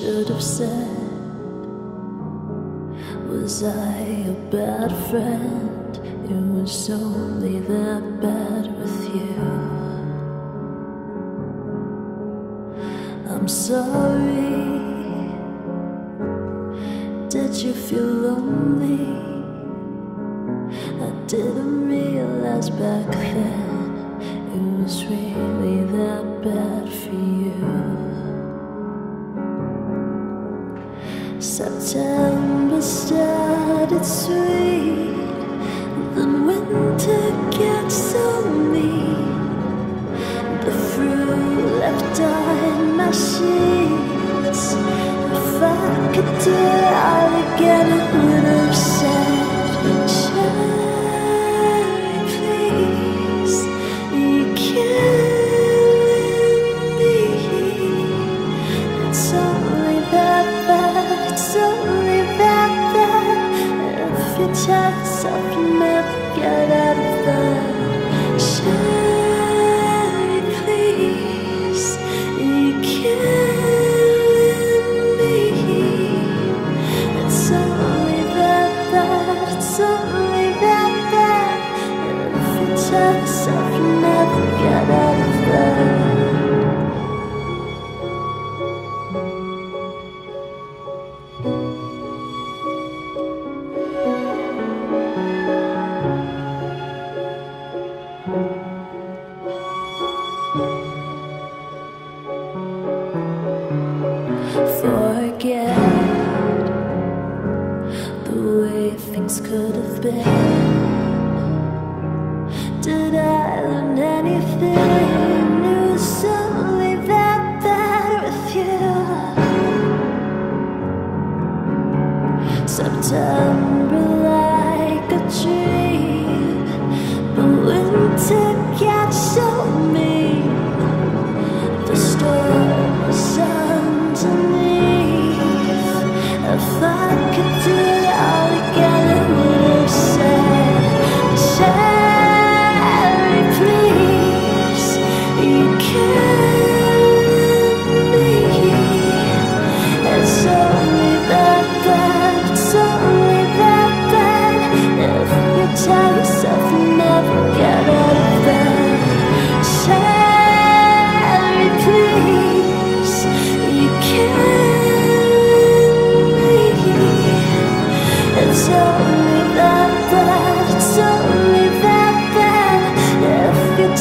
should have said. Was I a bad friend? It was only that bad with you. I'm sorry. Did you feel lonely? I didn't realize back then it was really sheets. If I could do it all again, I would have said, Chaeri, please, you killing me. It's only that bad, it's only that bad. If you tell yourself you never get out of bed, Chaeri, forget the way things could have been. Did I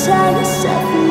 Tell yourself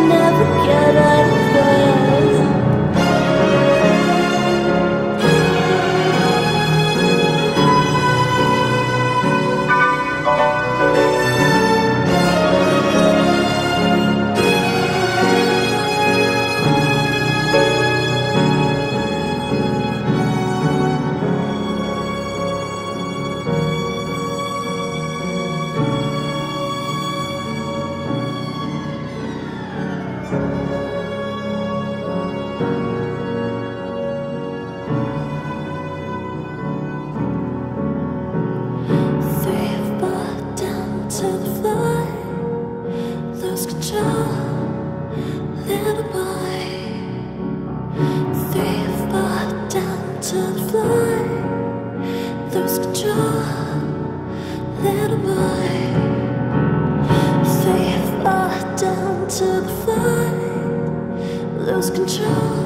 control,